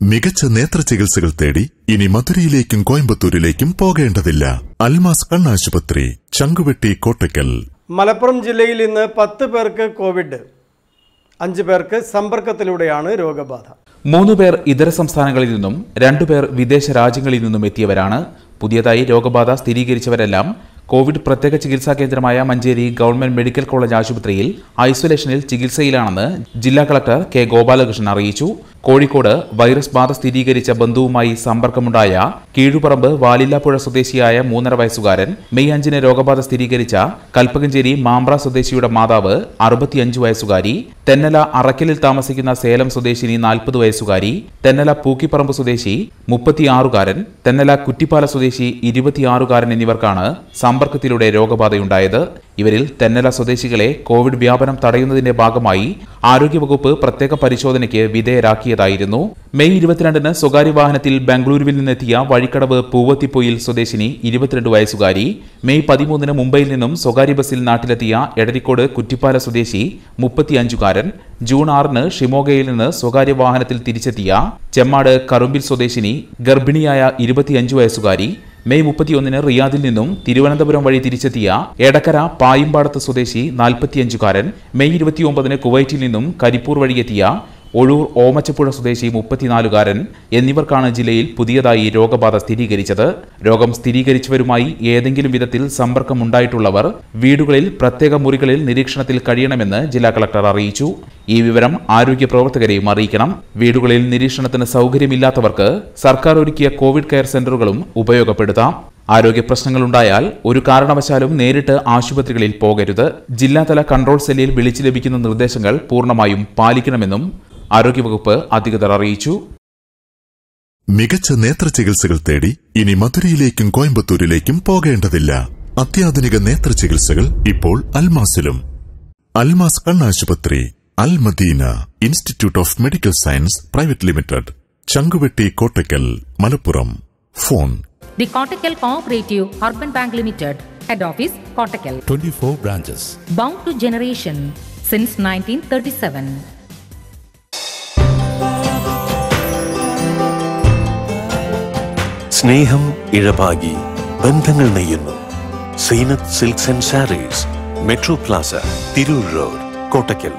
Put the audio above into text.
മികച്ച നേത്ര ചികിത്സകൾ തേടി ഇനി മധുരയിലേക്കും കോയമ്പത്തൂരിലേക്കും പോകേണ്ടതില്ല. അൽമാസ് കണ്ണാശുപത്രി ചങ്കുവെട്ടി കോട്ടക്കൽ മലപ്പുറം ജില്ലയിൽ ഇന്ന് പത്ത് പേർക്ക് കോവിഡ് അഞ്ച് പേർക്ക് സമ്പർക്കത്തിലൂടെയാണ് രോഗബാധ. മൂന്ന് പേർ ഇതര സംസ്ഥാനങ്ങളിൽ നിന്നും രണ്ടുപേർ വിദേശ രാജ്യങ്ങളിൽ നിന്നും എത്തിയവരാണ്. പുതിയതായി രോഗബാധ സ്ഥിരീകരിച്ചവരെല്ലാം കോവിഡ് പ്രത്യേക ചികിത്സാ കേന്ദ്രമായ മഞ്ചേരി ഗവൺമെന്റ് മെഡിക്കൽ കോളേജ് ആശുപത്രിയിൽ ഐസൊലേഷനിൽ ചികിത്സയിലാണെന്ന് ജില്ലാ കളക്ടർ കെ ഗോപാലകൃഷ്ണൻ അറിയിച്ചു. കോഴിക്കോട് വൈറസ് ബാധ സ്ഥിരീകരിച്ച ബന്ധുവുമായി സമ്പർക്കമുണ്ടായ കീഴുപറമ്പ് വാലില്ലാപ്പുഴ സ്വദേശിയായ മൂന്നര വയസ്സുകാരൻ മെയ് അഞ്ചിന് രോഗബാധ സ്ഥിരീകരിച്ച കൽപ്പകഞ്ചേരി മാമ്പ്ര സ്വദേശിയുടെ മാതാവ് അറുപത്തിയഞ്ച് വയസ്സുകാരി തെന്നല അറക്കലിൽ താമസിക്കുന്ന സേലം സ്വദേശിനി നാൽപ്പത് വയസ്സുകാരി തെന്നല പൂക്കിപ്പറമ്പ് സ്വദേശി മുപ്പത്തിയാറുകാരൻ തെന്നല കുറ്റിപ്പാല സ്വദേശി ഇരുപത്തിയാറുകാരൻ എന്നിവർക്കാണ് സമ്പർക്കത്തിലൂടെ രോഗബാധയുണ്ടായത്. ഇവരിൽ തെന്നല സ്വദേശികളെ കോവിഡ് വ്യാപനം തടയുന്നതിന്റെ ഭാഗമായി ആരോഗ്യവകുപ്പ് പ്രത്യേക പരിശോധനയ്ക്ക് വിധേയരാക്കിയതായിരുന്നു. മെയ് ഇരുപത്തിരണ്ടിന് സ്വകാര്യ വാഹനത്തിൽ ബംഗളൂരുവിൽ നിന്നെത്തിയ വഴിക്കടവ് പൂവത്തിപ്പൊയിൽ സ്വദേശിനി ഇരുപത്തിരണ്ട് വയസ്സുകാരി മെയ് പതിമൂന്നിന് മുംബൈയിൽ നിന്നും സ്വകാര്യ ബസ്സിൽ നാട്ടിലെത്തിയ എടരിക്കോട് കുറ്റിപ്പാല സ്വദേശി മുപ്പത്തിയഞ്ചുകാരൻ ജൂൺ ആറിന് ഷിമോഗയിൽ നിന്ന് സ്വകാര്യ വാഹനത്തിൽ തിരിച്ചെത്തിയ ചെമ്മാട് കറുമ്പിൽ സ്വദേശിനി ഗർഭിണിയായ ഇരുപത്തിയഞ്ചു വയസ്സുകാരി മെയ് മുപ്പത്തിയൊന്നിന് റിയാദിൽ നിന്നും തിരുവനന്തപുരം വഴി തിരിച്ചെത്തിയ എടക്കര പായുംപാടത്ത് സ്വദേശി നാൽപ്പത്തിയഞ്ചുകാരൻ മെയ് ഇരുപത്തിയൊമ്പതിന് കുവൈറ്റിൽ നിന്നും കരിപ്പൂർ വഴിയെത്തിയ ഒഴൂർ ഓമച്ചപ്പുഴ സ്വദേശി മുപ്പത്തിനാലുകാരൻ എന്നിവർക്കാണ് ജില്ലയിൽ പുതിയതായി രോഗബാധ സ്ഥിരീകരിച്ചത്. രോഗം സ്ഥിരീകരിച്ചവരുമായി ഏതെങ്കിലും വിധത്തിൽ സമ്പർക്കമുണ്ടായിട്ടുള്ളവർ വീടുകളിൽ പ്രത്യേക മുറികളിൽ നിരീക്ഷണത്തിൽ കഴിയണമെന്ന് ജില്ലാ കളക്ടർ അറിയിച്ചു. ഈ വിവരം ആരോഗ്യ പ്രവർത്തകരെയും അറിയിക്കണം. വീടുകളിൽ നിരീക്ഷണത്തിന് സൗകര്യമില്ലാത്തവർക്ക് സർക്കാർ ഒരുക്കിയ കോവിഡ് കെയർ സെന്ററുകളും ഉപയോഗപ്പെടുത്താം. ആരോഗ്യ പ്രശ്നങ്ങളുണ്ടായാൽ ഒരു കാരണവശാലും നേരിട്ട് ആശുപത്രികളിൽ പോകരുത്. ജില്ലാതല കൺട്രോൾ സെല്ലിൽ വിളിച്ചു ലഭിക്കുന്ന നിർദ്ദേശങ്ങൾ പൂർണമായും പാലിക്കണമെന്നും ആരോഗ്യവകുപ്പ് അധികൃതർ അറിയിച്ചു. മികച്ച നേത്ര ചികിത്സകൾ തേടി ഇനി മധുരയിലേക്കും കോയമ്പത്തൂരിലേക്കും പോകേണ്ടതില്ല. അത്യാധുനിക നേത്ര ചികിത്സകൾ ഇപ്പോൾ അൽമാസിലും. അൽമാസ് കണ്ണാശുപത്രി Al Madina institute of medical science private limited Changuvetty Kottakkal Malappuram. Phone the Kottakkal cooperative urban bank limited head office Kottakkal. 24 branches. Bound to generation since 1937. സ്നേഹം ഇഴപാകി ബന്ധങ്ങൾ നെയ്യുന്നു. Zeenath silks and sarees metro plaza Tirur road Kottakkal